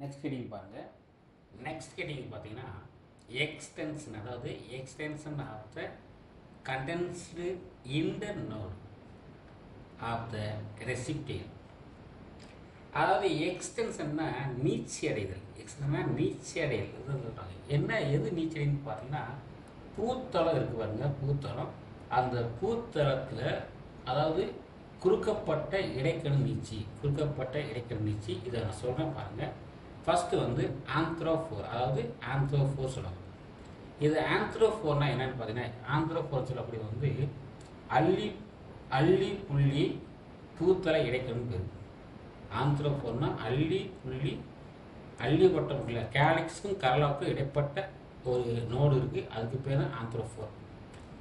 Next heading பாருங்கள் next heading பார்த்தீங்கன்னா extension அதாவது extension of the condensed internode of the receptacle அதாவது எக்ஸ்டென்ஷன்னா நீச்சி அடைதல். எக்ஸ்டென்ஷன்னா நீச்சி அடைதல். சொல்கிறாங்க என்ன எது நீச்சி அடைன்னு பார்த்தீங்கன்னா பூத்தளம் இருக்குது பாருங்க பூத்தளம். அந்த பூத்தளத்தில் அதாவது குறுக்கப்பட்ட இடைக்கணு நீச்சி குறுக்கப்பட்ட இடைக்கணு நீச்சி இதை நான் சொல்கிறேன் பாருங்கள் ஃபஸ்ட்டு வந்து ஆந்த்ரோஃபோர் அதாவது ஆந்த்ரோஃபோர் சொல்லுவாங்க இது ஆந்த்ரோஃபோர்னா என்னன்னு பார்த்தீங்கன்னா ஆந்த்ரோஃபோர் சொல்லக்கூடிய வந்து அள்ளி அள்ளி புள்ளி பூத்தலை இடைக்கணும் பேர். ஆந்த்ரோஃபோர்னா அள்ளி புள்ளி அள்ளி வட்டம் இல்லை கேலக்ஸுக்கும் கரலாவுக்கும் இடைப்பட்ட ஒரு நோடு இருக்குது அதுக்கு பேர் தான் ஆந்த்ரோஃபோர்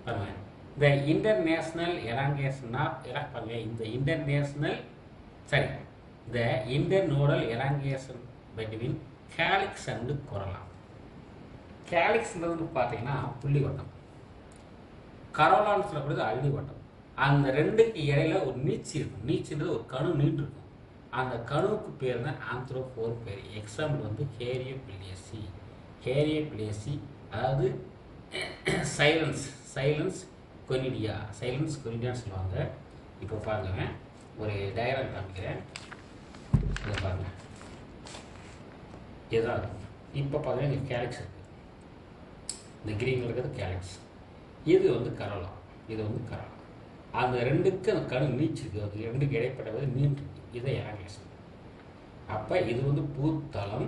பாருங்க. இந்த இன்டர்நேஷ்னல் எலாங்கேஷன் ஆஃப் பாருங்க இந்த இன்டர்நேஷ்னல் சரி இந்த internodal elongation between calyx and corolla கேலிக்ஸ்ன்றது பார்த்தீங்கன்னா புள்ளி வட்டம் கரோலான்னு சொல்லக்கூடியது அள்ளி வட்டம் அந்த ரெண்டுக்கு இடையில ஒரு நீச்சி இருக்கும் நீச்சின்றது ஒரு கணு நீண்டு இருக்கும் அந்த கணுவுக்கு பேர் தான் ஆந்த்ரோஃபோர் பேர் எக்ஸாம்பிள் வந்து கேரிய பிள்ளியசி கேரிய பிளேசி அதாவது சைலன்ஸ் சைலன்ஸ் கொனிடியா சைலன்ஸ் கொனிடியான்னு சொல்லுவாங்க இப்போ பாருங்க ஒரு டயக்ராம் காமிக்கிறேன் இதை பாருங்கள் இதுதான் இப்போ பார்த்தீங்கன்னா இங்கே கேலக்ஸ் இருக்குது இந்த கிரீன் இருக்கிறது கேலக்ஸ் இது வந்து கரலா. இது வந்து கரலா. அந்த ரெண்டுக்கு அந்த கணு நீச்சிருக்கு அது ரெண்டுக்கு இடைப்பட்டது நீண்டு இதை ஏராக்லேஷன் அப்போ இது வந்து பூத்தலம்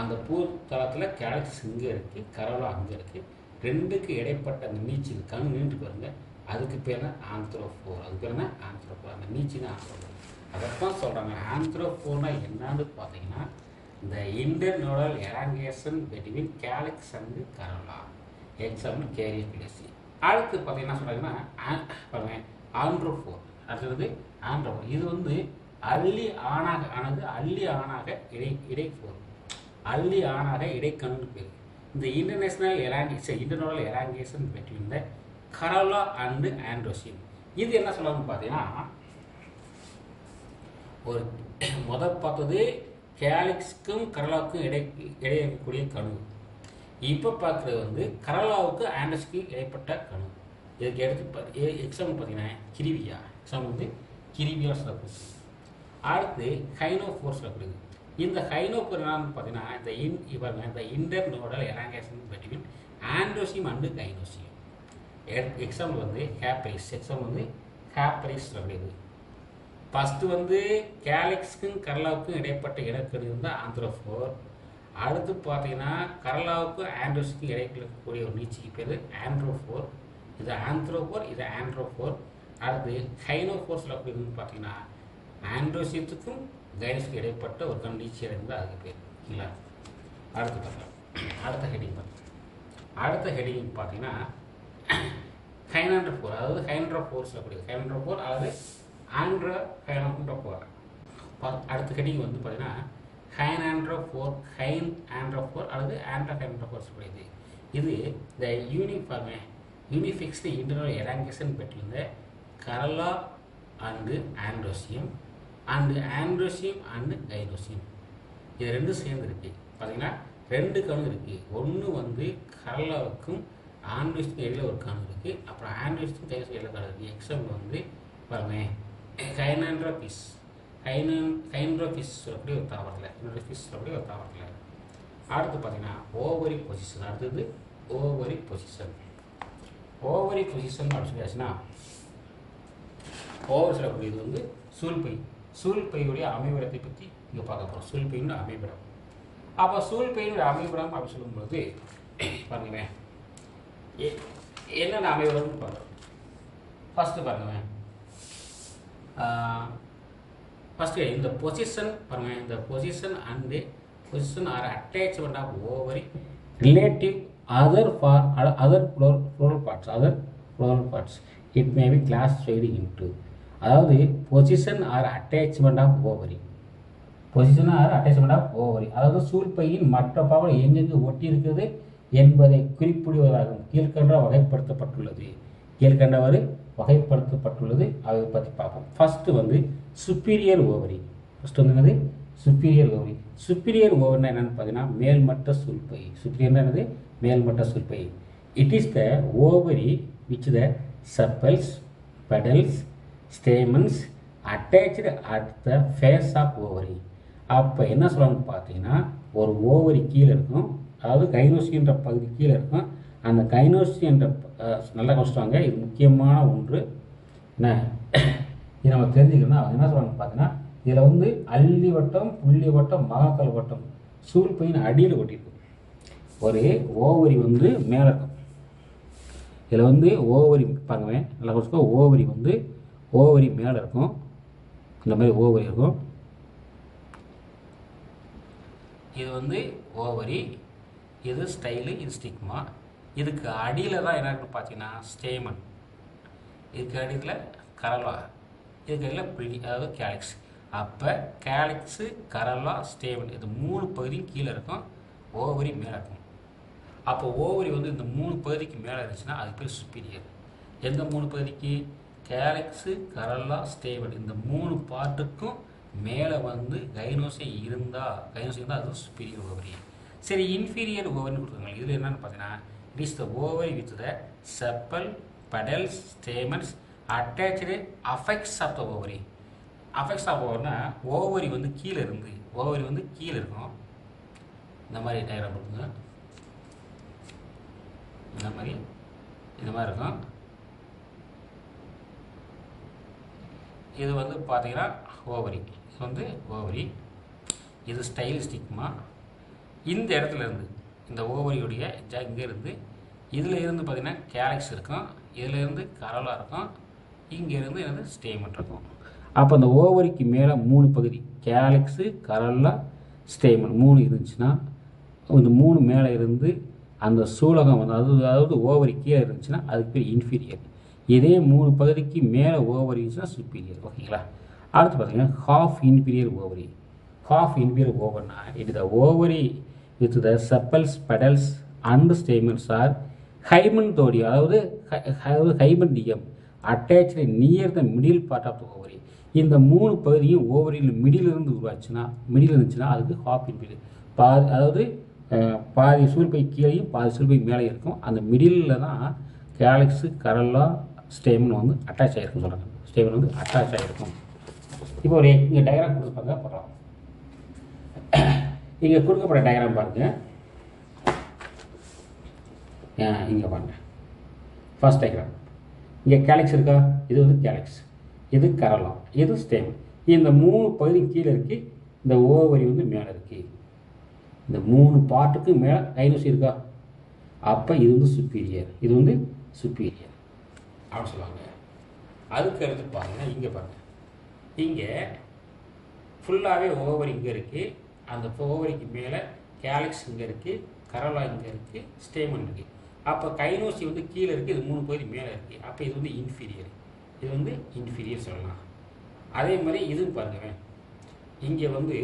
அந்த பூத்தலத்தில் கேலக்ஸ் இங்கே இருக்குது கரலா அங்கே இருக்குது ரெண்டுக்கு இடைப்பட்ட அந்த நீச்சல் கண் நீண்டு பாருங்க. அதுக்கு பேர் தான் ஆந்த்ரோஃபோர் அதுக்கு பேர் தான் ஆந்த்ரோஃபோர் அந்த நீச்சின்னு ஆந்த்ரோஃபோர் அதைத்தான் சொல்கிறாங்க ஆந்த்ரோஃபோர்னால் என்னன்னு பார்த்தீங்கன்னா இந்த internodal elongation between calyx and corolla. Example carrier பிளேசி அடுத்து பார்த்தீங்கன்னா சொல்கிறாங்கன்னா பாருங்க ஆண்ட்ரோஃபோர் அடுத்தது ஆண்ட்ரோ இது வந்து அள்ளி ஆணாக ஆனது அள்ளி ஆணாக இடை இடைஃபோர் அள்ளி ஆணாக இடைக்கணுன்னு பேர். இந்த international elongation internodal elongation between the corolla and androecium இது என்ன சொல்லுவாங்கன்னு பார்த்தீங்கன்னா ஒரு முத பார்த்தது கேலிக்ஸ்க்கும் கரலாவுக்கும் இடை இடையே இருக்கக்கூடிய கணு. இப்போ பார்க்குறது வந்து கரலாவுக்கு ஆண்டஸ்க்கு இடைப்பட்ட கணு. இதுக்கு எடுத்து எக்ஸாம்பிள் பார்த்தீங்கன்னா கிரிவியா. எக்ஸாம்பிள் வந்து கிரிவியா சொல்லப்படுது அடுத்து ஹைனோஃபோர் சொல்லப்படுது இந்த ஹைனோஃபோர் என்னன்னு பார்த்தீங்கன்னா இந்த இன் இவங்க இந்த internodal elongation between androecium and gynoecium. Example வந்து ஹேப்பரிஸ். எக்ஸாம்பிள் வந்து ஹேப்பரிஸ் சொல்லப்படுது ஃபஸ்ட்டு வந்து கேலக்ஸ்க்கும் கரலாவுக்கும் இடைப்பட்ட இடைக்கணு இருந்தால் ஆந்த்ரோஃபோர். அடுத்து பார்த்தீங்கன்னா கரலாவுக்கும் ஆண்ட்ரோஸுக்கும் இடையில் இருக்கக்கூடிய ஒரு நீச்சிக்கு பேர் ஆண்ட்ரோஃபோர் இது ஆந்த்ரோஃபோர் இது ஆண்ட்ரோஃபோர் அடுத்து ஹைனோஃபோர் அப்படின்னு பார்த்தீங்கன்னா ஆண்ட்ரோசியத்துக்கும் கைனஸுக்கும் இடைப்பட்ட ஒரு கண் நீச்சி இருந்தால் அதுக்கு பேர் இல்லைங்களா அடுத்து பார்க்கலாம். அடுத்த ஹெடிங் பார்க்கலாம். அடுத்த ஹெடிங் பார்த்தீங்கன்னா ஹைனாண்ட்ரோஃபோர் அதாவது ஹைண்ட்ரோஃபோர் சொல்லக்கூடியது. ஹைன்ட்ரோஃபோர் அதாவது ஆண்ட்ரோ ஃபோர் அடுத்த ஹெடிங் வந்து பார்த்தீங்கன்னா ஹைன் ஆண்ட்ரோஃபோர் ஹைன் ஆண்ட்ரோஃபோர் அல்லது ஆண்ட்ராய்டென்ட்ரா ஃபோர் சொல்லக்கூடியது இது த யூனிஃபார்மே யூனிஃபிக்ஸ்டு இன்டர்னல் எலாங்கேஷன் பெற்றிருந்த corolla and androecium and androecium and gynoecium இது ரெண்டும் சேர்ந்து இருக்கு பார்த்தீங்கன்னா ரெண்டு கணு இருக்குது ஒன்று வந்து கரலாவுக்கும் ஆண்ட்ரோஸ்க்கும் இடையில ஒரு கணு இருக்குது அப்புறம் ஆண்ட்ரோஸ்க்கும் கைனோஸ்க்கும் இடையில கணு இருக்குது எக்ஸாம்பிள் வந்து பாருங்க ஹைன கைனன் கைண்ட்ரோபிஸ் அப்படி ஒரு தாவரத்தில் இன்ட்ரோபிஸ் அப்படி ஒரு தாவரத்தில் அடுத்து பார்த்தீங்கன்னா ஓவரி பொசிஷன் அடுத்தது ஓவரி பொசிஷன் ஓவரி பொசிஷன் அப்படின்னு சொல்லியாச்சுன்னா ஓவர் சொல்லக்கூடியது வந்து சூழ்பை சூழ்பையுடைய அமைவிடத்தை பற்றி இங்கே பார்க்க போகிறோம் சூழ்பையினுடைய அமைவிடம். அப்போ சூழ்பையினுடைய அமைவிடம் அப்படின்னு சொல்லும்போது பாருங்களேன். என்னென்ன அமைவிடம்னு பார்க்குறோம். ஃபஸ்ட்டு பாருங்களேன். ஃபஸ்ட்டு இந்த பொசிஷன் பாருங்கள் இந்த position and position or attachment of ovary relative other for other floral parts other floral parts it may be classifying into அதாவது position or attachment of ovary position or attachment of ovary அதாவது சூழ்பையின் மற்ற பாகம் எங்கெங்கு ஒட்டி இருக்குது என்பதை குறிப்பிடுவதாகும். கீழ்கண்ட வகைப்படுத்தப்பட்டுள்ளது. கீழ்கண்டவாறு வகைப்படுத்தப்பட்டுள்ளது. அதை பற்றி பார்ப்போம். ஃபஸ்ட்டு வந்து சுப்பீரியர் ஓவரி ஃபஸ்ட்டு வந்து என்னது? சுப்பீரியர் ஓவரி சுப்பீரியர் ஓவர்னா என்னென்னு பார்த்தீங்கன்னா மேல்மட்ட சுல்பை சுப்பீரியர்னா என்னது? மேல்மட்ட சுல்பை it is the ovary which the sepals petals stamens attached at the face of ovary அப்போ என்ன சொல்லுவாங்கன்னு பார்த்தீங்கன்னா ஒரு ஓவரி கீழே இருக்கும். அதாவது கைனோசின்ற பகுதி கீழே இருக்கும். அந்த கைனோசி என்ற நல்லா கஷ்டவாங்க இது முக்கியமான ஒன்று. என்ன? இது நம்ம தெரிஞ்சுக்கணும்னா அவங்க என்ன சொல்கிறாங்க பார்த்தீங்கன்னா இதில் வந்து அள்ளி வட்டம் புள்ளி வட்டம் மகாக்கல் வட்டம் சூழ் பையன் அடியில் ஒட்டியிருக்கு ஒரு ஓவரி வந்து மேலே இருக்கும் இதில் வந்து ஓவரி பாருங்க நல்லா வச்சுக்கோ ஓவரி வந்து ஓவரி மேலே இருக்கும். இந்த மாதிரி ஓவரி இருக்கும். இது வந்து ஓவரி இது ஸ்டைலு இது ஸ்டிக்மா. இதுக்கு அடியில் தான் என்ன இருக்குன்னு பார்த்தீங்கன்னா ஸ்டேமன் இதுக்கு அடியில் கரலா. இதுக்கு அடியில் பிடி அதாவது கேலக்ஸ் அப்போ கேலக்ஸு கரலா ஸ்டேமன் இது மூணு பகுதியும் கீழே இருக்கும். ஓவரி மேலே இருக்கும். அப்போ ஓவரி வந்து இந்த மூணு பகுதிக்கு மேலே இருந்துச்சுன்னா அது பேர் சுப்பீரியர் எந்த மூணு பகுதிக்கு? கேலக்ஸு கரலா ஸ்டேமன் இந்த மூணு பார்ட்டுக்கும் மேலே வந்து கைனோசை இருந்தால் கைனோசை இருந்தால் அது சுப்பீரியர் ஓவரி சரி இன்ஃபீரியர் ஓவரின்னு கொடுத்துருக்காங்க. இதில் என்னென்னு பார்த்தீங்கன்னா it is the ovary with the sepal petals stamens attached affects of the ovary affects of ஓவர்னா ovary வந்து கீழே இருந்து ஓவரி வந்து கீழே இருக்கும். இந்த மாதிரி டயக்ராம் கொடுங்க. இந்த மாதிரி இந்த மாதிரி இருக்கும். இது வந்து பார்த்தீங்கன்னா ஓவரி இது வந்து ஓவரி இது ஸ்டைல் ஸ்டிக்மா இந்த இடத்துல இருந்து. இந்த ஓவரியுடைய ஜ இங்கே இருந்து இதில் இருந்து பார்த்திங்கன்னா கேலக்ஸ் இருக்கும் இதில் இருந்து கரோலா இருக்கும் இங்கேருந்து எனது ஸ்டேமன் இருக்கும். அப்போ அந்த ஓவரிக்கு மேலே மூணு பகுதி கேலக்ஸு கரலா ஸ்டேமெண்ட் மூணு இருந்துச்சுன்னா இந்த மூணு மேலே இருந்து அந்த சூலகம் வந்து அது அதாவது ஓவரி கீழே இருந்துச்சுன்னா அதுக்கு பேர் இன்ஃபீரியர் இதே மூணு பகுதிக்கு மேலே ஓவரி இருந்துச்சுன்னா சுப்பீரியர் ஓகேங்களா? அடுத்து பார்த்தீங்கன்னா half inferior ovary. Half inferior ஓவர்னா it the ovary with the sepals petals and stamens are ஹைமன்தோடி அதாவது ஹை- அதாவது ஹைமண்டியம் attached near the middle part of the ovary இந்த மூணு பகுதியும் ஓவரியில் மிடில் இருந்து உருவாச்சுன்னா மிடில் இருந்துச்சுன்னா அதுக்கு ஹாப் இன்பீடு பாதி அதாவது பாதி சூழ்பை கீழேயும் பாதி சூழ்பை மேலே இருக்கும். அந்த மிடிலில் தான் கேலக்ஸு கரலா ஸ்டேமன் வந்து அட்டாச் ஆகிருக்கும் சொல்கிறாங்க ஸ்டேமன் வந்து அட்டாச் ஆகிருக்கும் இப்போ ஒரு இங்கே டயக்ராம் கொடுத்துருப்பாங்க போடுறோம் இங்கே கொடுக்கப்பட்ட டயக்ராம் பாருங்க. இங்கே பாருங்க. ஃபர்ஸ்ட் டயக்ராம் இங்கே கேலக்ஸ் இருக்கா? இது வந்து கேலக்ஸ் இது கரலாம் இது ஸ்டேம் இந்த மூணு பகுதி கீழே இருக்கு. இந்த ஓவரி வந்து மேலே இருக்கு. இந்த மூணு பார்ட்டுக்கு மேலே டைனோசி இருக்கா? அப்போ இது வந்து சுப்பீரியர் இது வந்து சுப்பீரியர் அப்படின்னு சொல்லுவாங்க. அதுக்கு அடுத்து பாருங்கள் இங்கே பாருங்க. இங்கே ஃபுல்லாகவே ஓவர் இங்கே இருக்குது அந்த புகவரிக்கு மேலே கேலக்ஸ் இங்கே இருக்குது கரலா இங்கே இருக்குது ஸ்டேமன் இருக்குது அப்போ கைனோசி வந்து கீழே இருக்குது இது மூணு பகுதி மேலே இருக்குது அப்போ இது வந்து இன்ஃபீரியர் இது வந்து இன்ஃபீரியர் சொல்லலாம். அதே மாதிரி இதுவும் பாருங்க இங்கே வந்து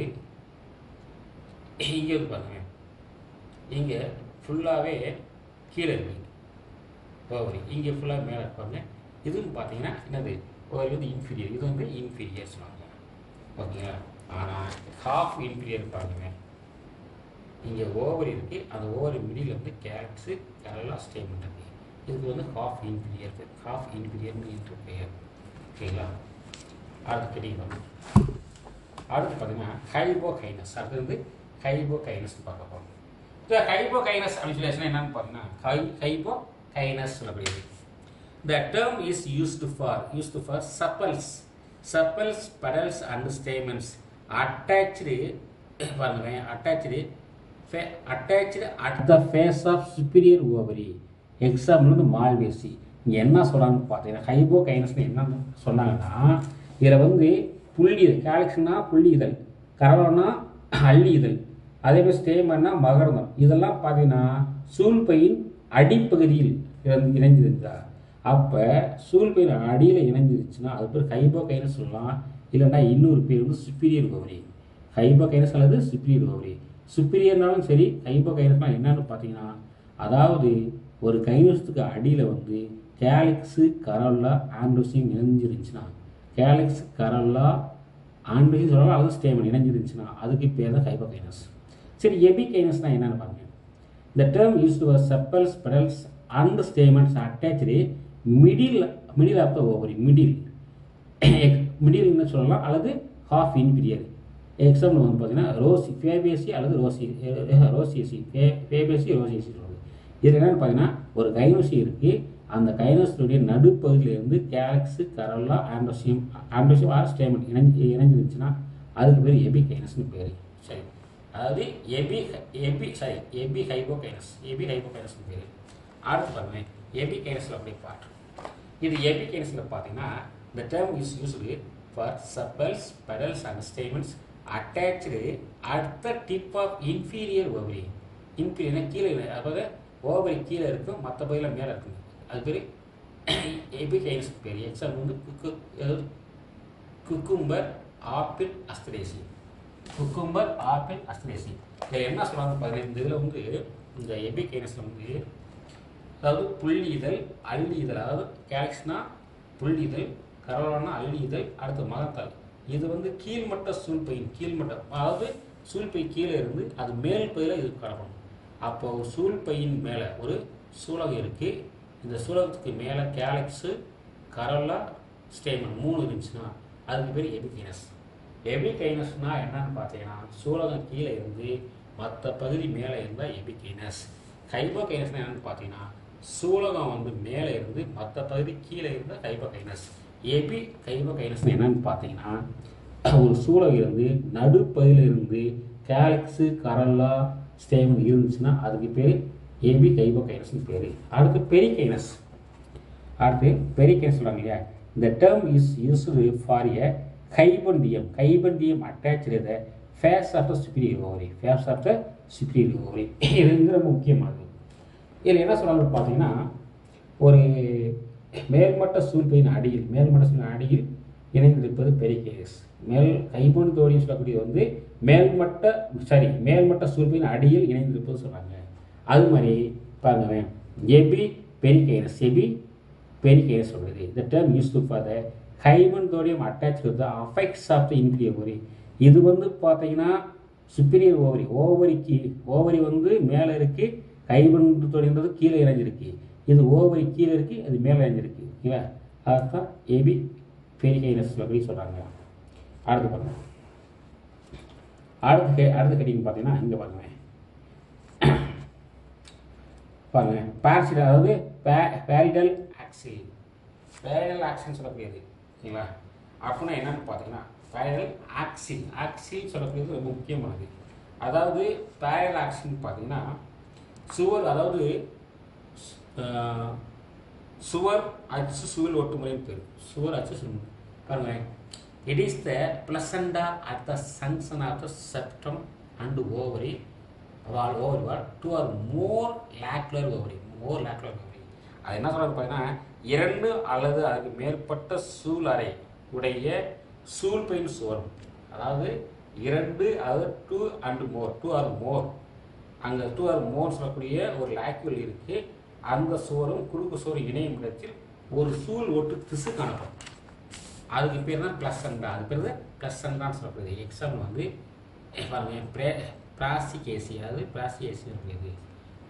இங்கே வந்து பாருங்க இங்கே ஃபுல்லாகவே கீழே இருக்குது ஓவரி இங்கே ஃபுல்லாக மேலே இருப்பாங்க இதுவும் பார்த்தீங்கன்னா என்னது? ஓவரி வந்து இன்ஃபீரியர் இது வந்து இன்ஃபீரியர் சொல்லுவாங்க. ஓகேங்களா ஆனால் ஹாஃப் இன்ஃபீரியர் பாருங்க. இங்கே ஓவர் இருக்குது அந்த ஓவர் மிடில் வந்து கேரட்ஸு கரலாம் ஸ்டே பண்ணுறது இதுக்கு வந்து ஹாஃப் இன்ஃபீரியர் ஹாஃப் இன்ஃபீரியர்னு இருக்கு. பெயர் ஓகேங்களா அடுத்து தெரியும்? அடுத்து பார்த்தீங்கன்னா ஹைபோ கைனஸ் அடுத்து வந்து ஹைபோ கைனஸ் பார்க்க போகிறோம் இந்த ஹைபோ கைனஸ் அப்படின்னு சொல்லி என்னன்னு பார்த்தீங்கன்னா ஹை ஹைபோ கைனஸ் சொல்லக்கூடியது. The term is used for used for sepals, sepals, petals and stamens. Attached பாருங்க attached fa- attached at the face of superior ovary. Example வந்து மால்வேசி இங்கே என்ன சொல்கிறாங்கன்னு பார்த்தீங்கன்னா ஹைபோ கைனஸ்னு என்ன சொன்னாங்கன்னா இதில் வந்து புள்ளி கேலக்ஸ்னா புள்ளி இதழ் கரவனா அள்ளி இதழ் அதே மாதிரி ஸ்டேமன்னா மகரந்தம் இதெல்லாம் பார்த்தீங்கன்னா சூழ்பையின் அடிப்பகுதியில் இறந்து- இணைஞ்சிருந்தா. அப்போ சூழ்பையின் அடியில் இணைஞ்சிருச்சுன்னா அது பேர் ஹைபோ கைனஸ் சொல்லலாம். இல்லைன்னா இன்னொரு பேர் வந்து சுப்பீரியர் கௌரி. ஹைபோ கைனஸ் அல்லது சுப்பீரியர் கௌரி சுப்பீரியர்னாலும் சரி ஹைபோ கைனஸ்னால் என்னன்னு பார்த்தீங்கன்னா அதாவது ஒரு கைனஸுக்கு அடியில் வந்து கேலக்ஸு கரல்லா ஆண்ட்ரோசியம் இணைஞ்சிருந்துச்சுன்னா கேலக்ஸ் கரல்லா ஆண்மையும் சொல்லலாம் அல்லது ஸ்டேமன் இணைஞ்சிருந்துச்சுன்னா அதுக்கு பேர் தான் ஹைபோகைனஸ் சரி எபி கைனஸ்னால் என்னென்னு பாருங்க. இந்த term use to sepals petals and stamens attached middle middle of the ovary middle middle என்ன சொல்லலாம்? அல்லது ஹாஃப் inferior எக்ஸாம்பிள் வந்து பார்த்தீங்கன்னா ரோசி ஃபேபேசி அல்லது ரோசி ரோசியசி ஃபே ஃபேபேசி ரோசியசி சொல்லுது இது என்னென்னு பார்த்தீங்கன்னா ஒரு கைனோசி இருக்குது அந்த கைனோசியுடைய நடுப்பகுதியிலேருந்து கேலக்ஸு கரல்லா ஆண்டோசியம் ஆண்டோசியம் ஆர் ஸ்டேமன் இணைஞ்சு இணைஞ்சிருந்துச்சுன்னா அதுக்கு பேர் எபி கைனஸ்னு பேர். சரி. அதாவது எபி எபி சாரி எபி ஹைபோகைனஸ் எபி ஹைபோகைனஸ்னு பேர். அடுத்து பாருங்க எபி கைனஸில் அப்படி பாட்டு இது எபி கைனஸில் பார்த்தீங்கன்னா இந்த term is used for sepals, petals and stamens attached at the tip of inferior ovary. inferior கீழே இல்லை. அதாவது ஓவரி கீழே இருக்கும் மற்ற பகுதியில் மேலே இருக்கும். அது பேர் எபிஹைன்ஸ் பேர் எக்ஸாம் வந்து குக்கு அதாவது குக்கும்பர் ஆப்பிள் அஸ்திரேசி குக்கும்பர் ஆப்பிள் அஸ்திரேசி இதில் என்ன சொல்கிறாங்க பாருங்க. இந்த இதில் வந்து இந்த எபிகைனஸில் வந்து அதாவது புள்ளி இதழ் அள்ளி இதழ் அதாவது கேல்க்ஸ்னா புள்ளி இதழ் கரவலானா அள்ளி இதழ் அடுத்து மகத்தால். இது வந்து கீழ்மட்ட சூழ்பையின் கீழ்மட்டம் அதாவது சூழ்பை கீழே இருந்து அது மேல் பையில் இது கடக்கணும் அப்போ ஒரு சூழ்பையின் மேலே ஒரு சூலகம் இருக்குது இந்த சூலகத்துக்கு மேலே கேலக்ஸு கரோலா ஸ்டேமன் மூணு இருந்துச்சுன்னா அதுக்கு பேர் எபிகைனஸ் எபிகைனஸ்னால் என்னன்னு பார்த்தீங்கன்னா சூலகம் கீழே இருந்து மற்ற பகுதி மேலே இருந்தால் எபிகைனஸ் கைபோகைனஸ்னால் என்னன்னு பார்த்தீங்கன்னா சூலகம் வந்து மேலே இருந்து மற்ற பகுதி கீழே இருந்தால் கைபோகைனஸ் எபி கைபோகைனஸ் என்னன்னு பார்த்தீங்கன்னா ஒரு சூழல் இருந்து நடுப்பகுதியில் இருந்து கேலக்ஸு கரல்லா ஸ்டேமன் இருந்துச்சுன்னா அதுக்கு பேர் எபி கைபோகைனஸ்னு பேர். அடுத்து பெரிகைனஸ். அடுத்து பெரிக்கைன்னு சொல்கிறாங்க இல்லையா? இந்த term is used for a கைபந்தியம் கைபந்தியம் attach the face of the superior ovary face of the superior ovary இது வந்து ரொம்ப முக்கியமானது. இதில் என்ன சொல்கிறாங்க பார்த்தீங்கன்னா ஒரு மேல்மட்ட சூழ்பையின் அடியில் மேல்மட்ட சூழ்நிலை அடியில் இணைந்திருப்பது பெரிகேஸ். மேல் கைபோன் தோடின்னு சொல்லக்கூடிய வந்து மேல்மட்ட சாரி மேல்மட்ட சூழ்பையின் அடியில் இணைந்திருப்பது சொல்கிறாங்க அது மாதிரி பாருங்க. எபி பெரிகைனஸ் எபி பெரிகைனஸ் சொல்கிறது இந்த term use for the ஹைமன்தோடியம் attach with the affects of the inferior ovary இது வந்து பார்த்தீங்கன்னா சுப்பீரியர் ஓவரி ஓவரிக்கு ஓவரி வந்து மேலே இருக்கு கைமன்தோடின்றது கீழே இறைஞ்சிருக்கு இது ஓவரி கீழே இருக்குது அது மேலே இணைஞ்சிருக்கு ஓகேவா அதுதான் ஏபி பெரிகைனஸ் அப்படின்னு சொல்கிறாங்க அடுத்து பாருங்கள் அடுத்து கே- அடுத்த கட்டிங் பார்த்தீங்கன்னா இங்கே பாருங்க. பாருங்க. பேரசிட் அதாவது பேரிடல் ஆக்சில் பேரிடல் ஆக்சில் சொல்லக்கூடியது. சரிங்களா? அப்படின்னா என்னன்னு பார்த்தீங்கன்னா பேரிடல் ஆக்சில் ஆக்சில் சொல்லக்கூடியது ரொம்ப முக்கியமானது. அதாவது பேரல் ஆக்சில் பார்த்தீங்கன்னா சுவர் அதாவது சுவர் அச்சு சுவில் ஒட்டுமுறைன்னு பேர். சுவர் அச்சு சுவில். பாருங்க it is the placenta at the junction of the septum and ovary wall over wall two or more locular ovary more locular ovary அது என்ன சொல்கிறது பார்த்தீங்கன்னா இரண்டு அல்லது அதுக்கு மேற்பட்ட சூழ் அறை உடைய சூழ் பெயின் சுவரம் அதாவது இரண்டு அதாவது two and more two or more அங்கே டூ ஆர் மோர் சொல்லக்கூடிய ஒரு லேக்குவல் இருக்குது அந்த சுவரும் குறுக்கு சோறு இணையும் இடத்தில் ஒரு சூழ் ஒட்டு திசு காணப்படும். அதுக்கு பேர் தான் ப்ளஸ் அண்டா அது பேர் தான் ப்ளஸ் அண்டான்னு சொல்லப்படுது. எக்ஸாம்பிள் வந்து பாருங்கள் ப்ரே பிளாஸ்டிகேசி அதாவது பிளாஸ்டிகேசி இருக்குது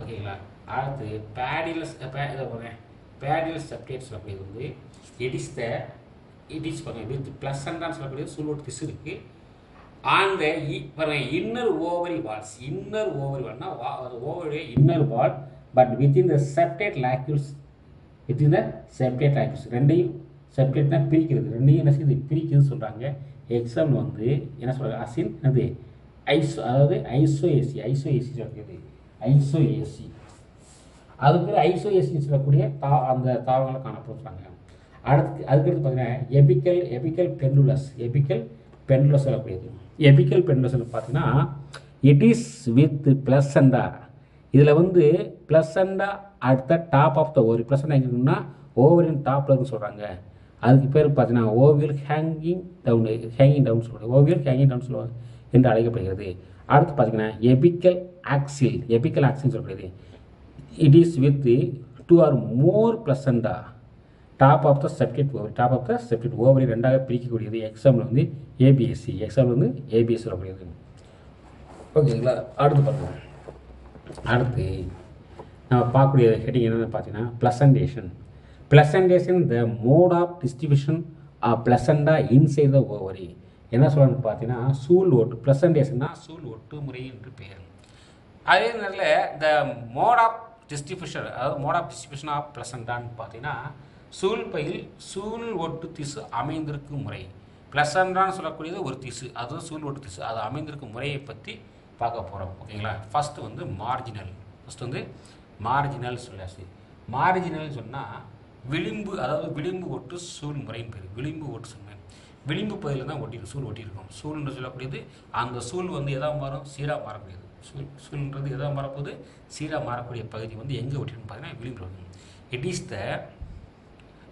ஓகேங்களா? அடுத்து பேடிலஸ் பேடிலஸ் செப்டேட் சொல்லக்கூடியது வந்து எடிஸ் த இடிஸ் பாருங்கள் வித் ப்ளஸ் அண்டான்னு சொல்லக்கூடியது சூழோட்டு திசு இருக்குது அந்த பாருங்கள் inner ovary walls inner ovary வால்னா ovary inner wall but within the septate locules within the septate locules ரெண்டையும் செப்டேட்னா பிரிக்கிறது. ரெண்டையும் என்ன செய்யுது? பிரிக்குதுன்னு சொல்கிறாங்க எக்ஸாம்பிள் வந்து என்ன சொல்கிறாங்க அசின் என்னது? ஐசோ அதாவது ஐசோஏசி ஏசி ஏசி சொல்கிறது ஐசோஏசி அதுக்கு ஐசோஏசின்னு சொல்லக்கூடிய தா அந்த தாவங்களை காணப்படுறாங்க. அடுத்து அதுக்கடுத்து பார்த்தீங்கன்னா எபிக்கல் எபிக்கல் பெண்டுலஸ் எபிக்கல் பெண்டுலஸ் சொல்லக்கூடியது. எபிக்கல் பெண்டுலஸ் பார்த்தீங்கன்னா இட் இஸ் வித் பிளஸண்டா இதில் வந்து placenta at the top of the ovary and எங்கன்னா ஓவரின் டாப்பில் இருக்குன்னு சொல்கிறாங்க அதுக்கு பேர் பார்த்தீங்கன்னா ovule hanging down hanging down சொல்லுவாங்க. ஓவியல் ஹேங்கிங் டவுன் சொல்லுவாங்க என்று அழைக்கப்படுகிறது. அடுத்து பார்த்தீங்கன்னா எபிக்கல் ஆக்சில் எபிக்கல் ஆக்சில் சொல்லப்படுது it is with two or more placenta top of the subject ovary top of the subject ovary ரெண்டாக பிரிக்கக்கூடியது. எக்ஸாம்பிள் வந்து ஏபிஎஸ்சி எக்ஸாம்பிள் வந்து ஏபிஎஸ்சி வரக்கூடியது ஓகேங்களா அடுத்து பார்க்கலாம். அடுத்து நம்ம பார்க்கக்கூடிய ஹெட்டிங் என்னென்னு பார்த்தீங்கன்னா placentation placentation the mode of distribution of placenta inside the ovary என்ன சொல்லணும்னு பார்த்தீங்கன்னா சூல் ஓட்டு ப்ளசன்டேஷன்னா சூல் ஒட்டு முறை என்று பெயர். அதே நேரத்தில் த மோட் ஆஃப் டிஸ்ட்ரிபியூஷன் அதாவது மோட் ஆஃப் டிஸ்ட்ரிபியூஷன் ஆஃப் ப்ளசண்டான்னு பார்த்தீங்கன்னா சூல் பையில் சூல் ஒட்டு திசு அமைந்திருக்கும் முறை. ப்ளசண்டான்னு சொல்லக்கூடியது ஒரு திசு அதுவும் சூல் ஒட்டு திசு. அது அமைந்திருக்கும் முறையை பற்றி பார்க்க போகிறோம் ஓகேங்களா? ஃபஸ்ட்டு வந்து மார்ஜினல் ஃபஸ்ட்டு வந்து மார்ஜினல் சொல்லாச்சு. மார்ஜினல் சொன்னால் விளிம்பு அதாவது விளிம்பு ஒட்டு சூழ் முறையின் பேர் விளிம்பு ஒட்டு சூழ்முறை விளிம்பு பகுதியில் தான் ஒட்டி சூழ் ஒட்டியிருக்கும். சூல்னு சொல்லக்கூடியது அந்த சூல் வந்து எதாக மாறும்? சீராக மாறக்கூடியது. சூழ் சூழ்ன்றது எதாக மாறப்போகுது? சீராக மாறக்கூடிய பகுதி வந்து எங்கே ஒட்டிருக்குன்னு பார்த்தீங்கன்னா விளிம்பு இட் இஸ் த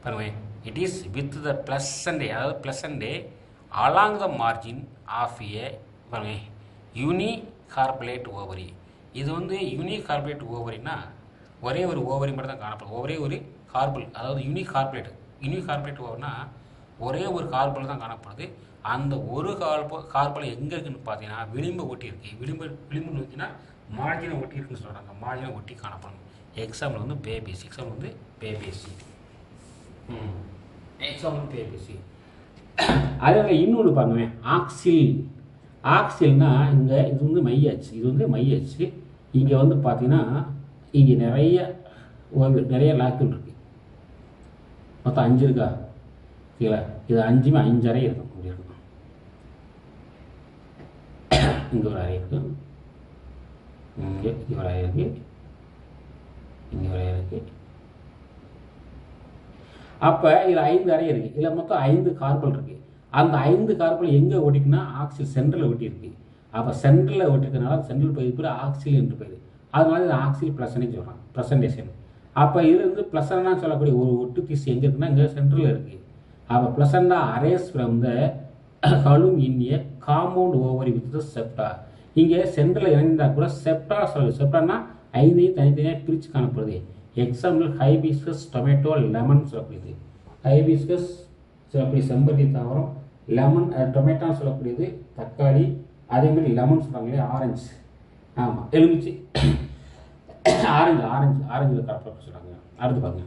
பாருங்க it is with the placenta அதாவது placenta along the margin of a பாருங்க யூனி கார்பரேட் ஓவரி இது வந்து யூனி கார்பரேட் ஓவரினா ஒரே ஒரு ஓவரி மட்டும் தான் காணப்படும். ஒரே ஒரு கார்பல் அதாவது யூனி கார்பரேட் யூனி கார்பரேட் ஓவர்னா ஒரே ஒரு கார்பல் தான் காணப்படுது. அந்த ஒரு கார்ப கார்பல் எங்கே இருக்குன்னு பார்த்தீங்கன்னா விளிம்பு ஒட்டி இருக்கு. விளிம்பு விளிம்பு நோக்கினா மார்ஜினை ஒட்டி இருக்குன்னு சொல்கிறாங்க மார்ஜினை ஒட்டி காணப்படும். எக்ஸாம்பிள் வந்து பேபிசி எக்ஸாம்பிள் வந்து பேபிசி எக்ஸாம்பிள் பேபிசி அதில் இன்னொன்று பாருங்க ஆக்சில் ஆக்சியல்னா இங்கே இது வந்து மையாச்சு. இது வந்து மையாச்சு. இங்கே வந்து பார்த்தீங்கன்னா இங்கே நிறைய நிறைய லாக்கள் இருக்கு. மொத்தம் அஞ்சு இருக்கா? ஓகேங்களா இது அஞ்சுமே அஞ்சரை இருக்கும். இருக்கும். இங்கே ஒரு அறை இருக்கும் இங்கே இங்கே ஒரு அறை இருக்கு. இங்கே ஒரு அறை இருக்கு. அப்போ இதில் ஐந்து அறை இருக்குது இதில் மொத்தம் ஐந்து கார்பல் இருக்குது அந்த ஐந்து கார்பன் எங்கே ஒட்டிக்குன்னா ஆக்சில் சென்டரில் ஒட்டியிருக்கு. அப்போ சென்ட்ரலில் ஒட்டிருக்கனால சென்ட்ரல் பகுதி பேர் ஆக்சில் என்று பேர் அதனால இது ஆக்சில் ப்ளசனேஜ் சொல்கிறான் ப்ளசன்டேஷன் அப்போ இது வந்து ப்ளசன்னா சொல்லக்கூடிய ஒரு ஒட்டு திசு எங்கே இருக்குன்னா இங்கே சென்ட்ரலில் இருக்குது அப்போ placenta arises from the column இந்திய compound ovary with the septa இங்கே சென்ட்ரலில் இணைந்தால் கூட செப்டா சொல்லு. செப்டானா ஐந்தையும் தனித்தனியாக பிரித்து காணப்படுது. எக்ஸாம்பிள் ஹைபிஸ்கஸ் டொமேட்டோ லெமன் சொல்லக்கூடியது. ஹைபிஸ்கஸ் சொல்லக்கூடிய செம்பருத்தி தாவரம் லெமன் டொமேட்டோன்னு சொல்லக்கூடியது தக்காளி அதேமாதிரி லெமன் சொல்கிறாங்க இல்லையா ஆரஞ்சு ஆமாம் எலுமிச்சி. ஆரஞ்சு ஆரஞ்சு ஆரஞ்சில் கரெக்டாக சொல்கிறாங்க அடுத்து பாருங்க.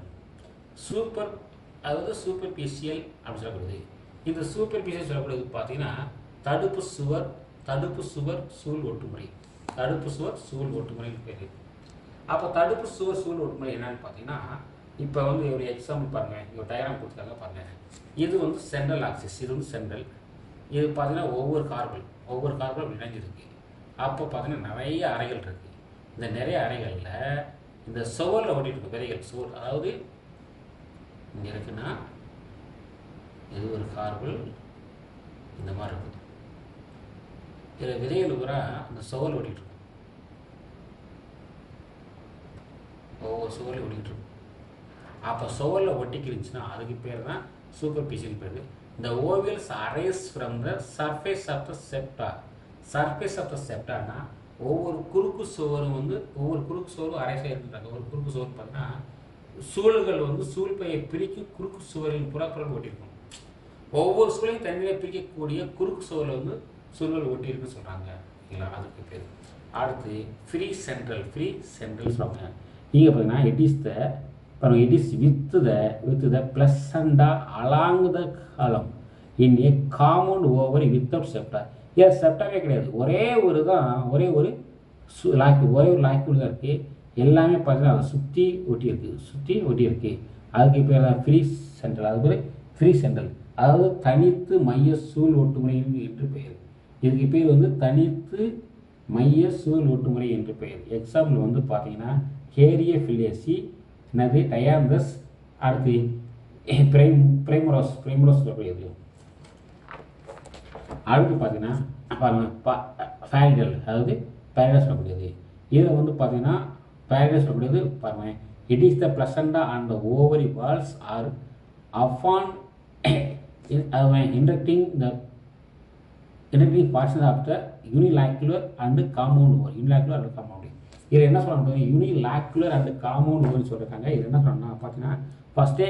சூப்பர் அதாவது சூப்பர் பிசியல் அப்படின்னு சொல்லக்கூடியது இந்த சூப்பர் பிசியல் சொல்லக்கூடியது பார்த்தீங்கன்னா தடுப்பு சுவர் தடுப்பு சுவர் சூழ் ஒட்டுமுறை. தடுப்பு சுவர் சூழ் ஒட்டுமுறைன்னு பேர். அப்போ தடுப்பு சுவர் சூழ் ஒட்டுமுறை என்னன்னு பார்த்தீங்கன்னா இப்போ வந்து ஒரு எக்ஸாம்பிள் பாருங்கள் இங்கே டயராம் கொடுத்துருக்காங்க பாருங்கள் இது வந்து சென்ட்ரல் ஆக்சிஸ் இது வந்து சென்ட்ரல் இது பார்த்தீங்கன்னா ஒவ்வொரு கார்பன் ஒவ்வொரு கார்பன் இணைஞ்சிருக்கு. அப்போ பார்த்தீங்கன்னா நிறைய அறைகள் இருக்குது இந்த நிறைய அறைகளில் இந்த சுவரில் ஓட்டிட்டு விதைகள் சுவர் அதாவது இங்கே இருக்குன்னா இது ஒரு கார்பல் இந்த மாதிரி இருக்குது. இதில் விதைகள் பூரா அந்த சுவரில் ஓட்டிகிட்டு இருக்கும் ஒவ்வொரு சுவரில் ஓட்டிகிட்டு இருக்கும் அப்போ சுவரில் ஒட்டிக்கிருந்துச்சுன்னா அதுக்கு பேர் தான் சூப்பர் பிசில் பேர் இந்த ovules arise from the surface of the septa surface of the செப்டானா ஒவ்வொரு குறுக்கு சுவரும் வந்து ஒவ்வொரு குறுக்கு சுவரும் அரைஸ் ஆகிருந்தாங்க ஒரு குறுக்கு சுவர் பார்த்தீங்கன்னா சூழல்கள் வந்து சூழ்பையை பிரிக்கும் குறுக்கு சுவரின் புறப்புறம் ஒட்டியிருக்கும். ஒவ்வொரு சூழலையும் தனியாக பிரிக்கக்கூடிய குறுக்கு சுவரில் வந்து சூழல் ஒட்டியிருக்குன்னு சொல்கிறாங்க இல்லைங்களா? அதுக்கு பேர். அடுத்து ஃப்ரீ சென்ட்ரல் ஃப்ரீ சென்ட்ரல் சொல்கிறாங்க இங்கே பார்த்தீங்கன்னா இட் இஸ் த பாருங்க it is with the with the plus along the column. In a common over without septa ஏன் செப்டாவே கிடையாது. ஒரே ஒரு தான் ஒரே ஒரு சு ஒரே ஒரு லாக்கியூல் தான் இருக்குது எல்லாமே பார்த்தீங்கன்னா அதை சுற்றி ஒட்டி இருக்குது சுற்றி ஒட்டி இருக்குது அதுக்கு பேர் தான் ஃப்ரீ சென்ட்ரல் அது பேர் ஃப்ரீ சென்ட்ரல் அதாவது தனித்து மைய சூழ் ஒட்டுமுறை என்று பெயர். இதுக்கு பேர் வந்து தனித்து மைய சூழ் ஒட்டுமுறை என்று பெயர். எக்ஸாம்பிள் வந்து பார்த்தீங்கன்னா கேரிய ஃபில்லேசி என்னது டயாந்தஸ் அடுத்து பிரைம் பிரைமரோஸ் பிரைமரோஸ் சொல்லக்கூடியது அடுத்து பார்த்தீங்கன்னா பாருங்க ஃபேரிடல் அதாவது பேரடைஸ் சொல்லக்கூடியது இதில் வந்து பார்த்தீங்கன்னா பேரடைஸ் சொல்லக்கூடியது பாருங்க it is the placenta and the ovary walls are Affan inducting the inducting portion of the unilocular and compound over unilocular and compound இதில் என்ன சொல்கிறாங்க யூனிலாக்குலர் அண்டு காம்பவுண்ட் ஓவர்னு சொல்லியிருக்காங்க இது என்ன சொல்கிறாங்கன்னா பார்த்தீங்கன்னா ஃபஸ்ட்டே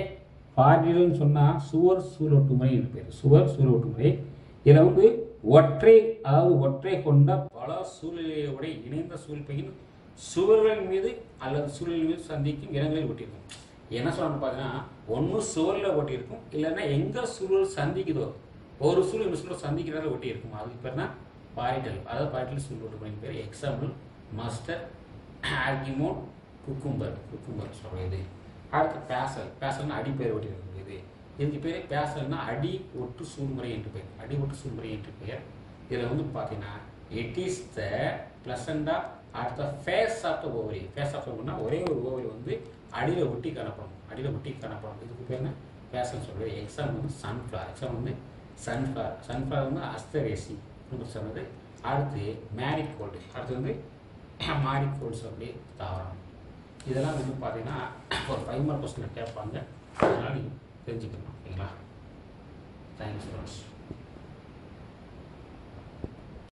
பாரிடல்னு சொன்னால் சுவர் சூழொட்டு முறை என்று பேர். சுவர் சூழொட்டு முறை இதில் வந்து ஒற்றை அதாவது ஒற்றை கொண்ட பல சூழ்நிலையோட இணைந்த சூழ்பையின் சுவர்கள் மீது அல்லது சூழலின் மீது சந்திக்கும் இடங்களில் ஒட்டியிருக்கும். என்ன சொல்லணும்னு பார்த்தீங்கன்னா ஒன்று சுவரில் ஒட்டியிருக்கும். இல்லைன்னா எங்கே சூழல் சந்திக்குதோ ஒரு சூழல் இந்த சூழல் சந்திக்கிறதால ஒட்டியிருக்கும். அதுக்கு பேர் தான் பாரிட்டல் அதாவது பாரிட்டல் சூழல் ஒட்டு பேர். எக்ஸாம்பிள் மாஸ்டர் ஆர்கிமோட் குக்கும்பர் குக்கும்பர் சொல்கிறது அடுத்து பேசல் பேசல்னா அடிப்பெயர் ஒட்டி இருக்குது இதுக்கு பேர் பேசல்னா அடி ஒட்டு சூழ்முறை என்று பெயர். அடி ஒட்டு சூழ்முறை என்று பெயர். இதில் வந்து பார்த்தீங்கன்னா இட் இஸ் த பிளசண்டா அடுத்த face of the ovary face of ஓவரினா ஒரே ஒரு ஓவரி வந்து அடியில் ஒட்டி காணப்படும். அடியில் ஒட்டி காணப்படும். இதுக்கு பேர் என்ன? பேசல் சொல்கிறது எக்ஸாம் வந்து சன்ஃப்ளவர் எக்ஸாம் வந்து சன்ஃப்ளவர் சன்ஃப்ளவர் வந்து அஸ்தரேசி சொன்னது. அடுத்து மேரிகோல்டு அடுத்து வந்து மாரிகோல்ட்ஸ் அப்படி தாவரம். இதெல்லாம் வந்து பார்த்தீங்கன்னா ஒரு ஃபைவ் மார்க் கொஸ்டினை கேட்பாங்க. அதனால் நீங்கள் தெரிஞ்சுக்கணும். ஓகேங்களா? Thanks friends